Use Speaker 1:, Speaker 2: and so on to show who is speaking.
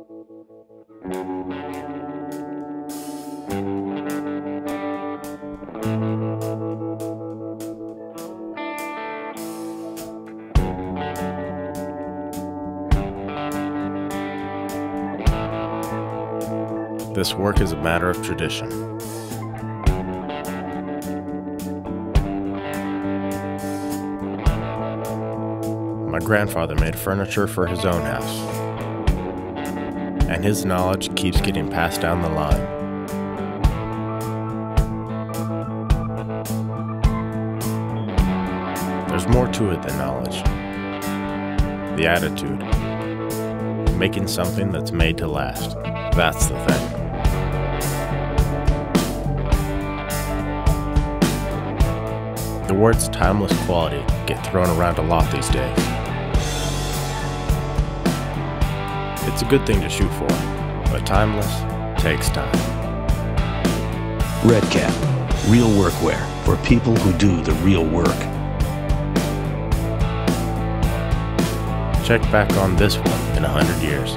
Speaker 1: This work is a matter of tradition. My grandfather made furniture for his own house, and his knowledge keeps getting passed down the line. There's more to it than knowledge. The attitude. Making something that's made to last. That's the thing. The words timeless quality get thrown around a lot these days. It's a good thing to shoot for, but timeless takes time.
Speaker 2: Red Kap, real workwear for people who do the real work.
Speaker 1: Check back on this one in a hundred years.